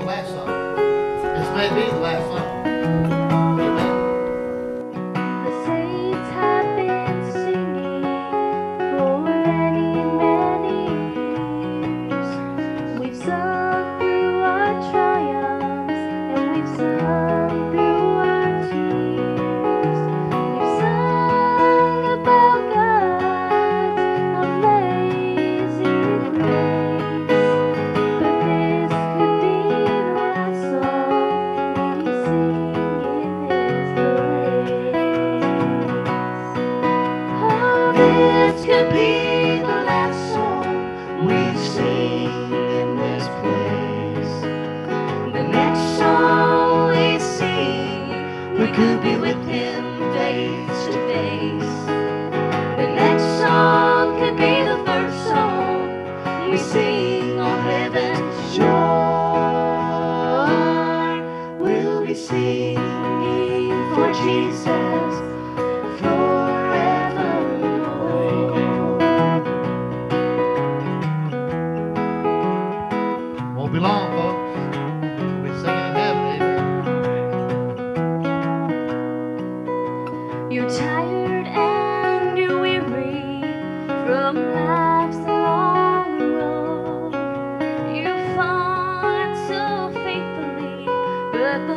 the last song. This may be the last song. This could be the last song we sing in this place. The next song we sing, we could be with Him face to face. The next song could be the first song we sing on heaven's shore. We'll be singing for Jesus won't be long, folks. We're singing in heaven. amen. You're tired and you're weary from life's long road. You've fought so faithfully, but the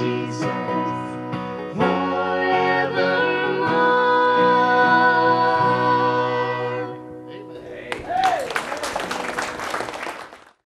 Jesus.